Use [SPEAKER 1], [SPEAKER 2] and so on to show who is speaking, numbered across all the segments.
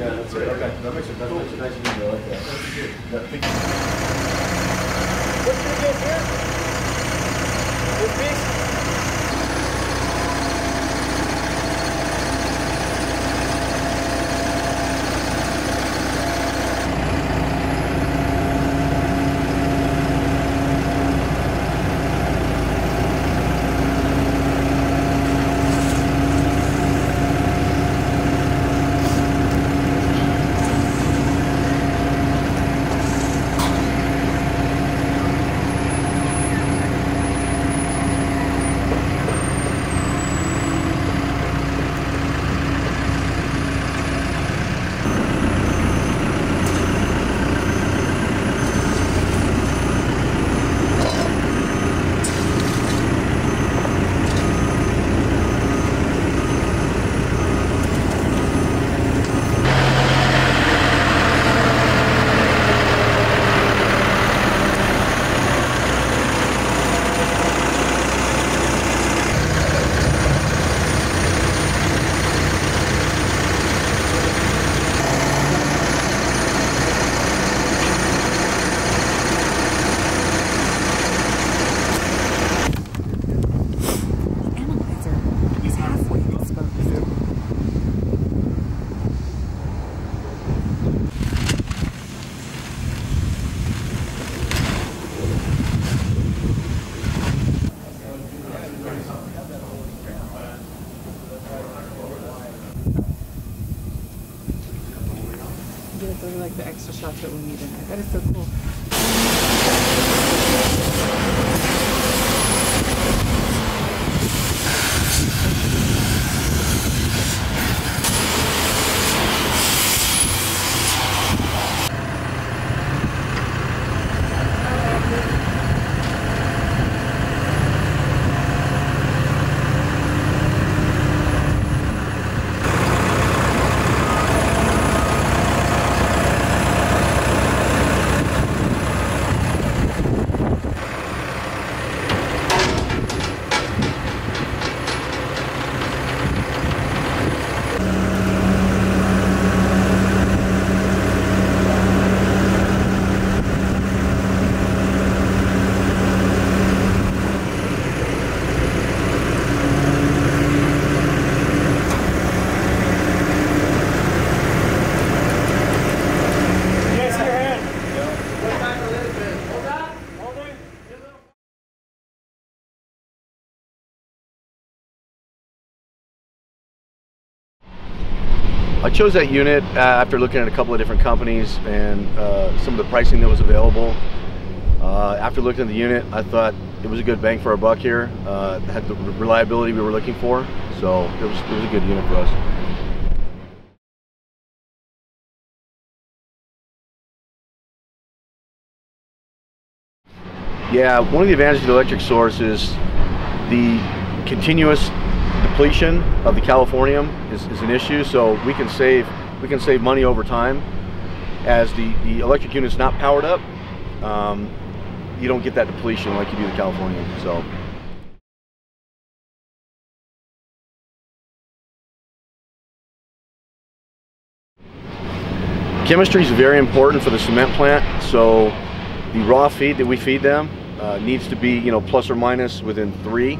[SPEAKER 1] That's it, okay. That makes it, that makes it nice and easy, I like that. Yeah, thank you.
[SPEAKER 2] Those are like the extra shots that we need in there. That is so cool.
[SPEAKER 1] I chose that unit uh, after looking at a couple of different companies and uh, some of the pricing that was available. Uh, after looking at the unit, I thought it was a good bang for our buck here. Uh, had the reliability we were looking for, so it was, it was a good unit for us. Yeah, one of the advantages of the electric source is the continuous depletion of the californium is, is an issue. So we can save we can save money over time as the the electric unit's not powered up. Um, you don't get that depletion like you do the californium. So. Chemistry is very important for the cement plant. So the raw feed that we feed them uh, needs to be, you know, plus or minus within three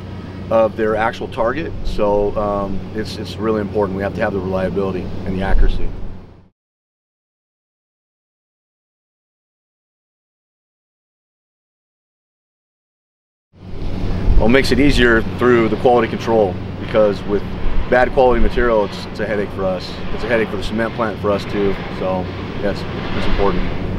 [SPEAKER 1] of their actual target. So um, it's, it's really important. We have to have the reliability and the accuracy. Well, it makes it easier through the quality control because with bad quality material, it's, it's a headache for us. It's a headache for the cement plant for us too. So yes, it's important.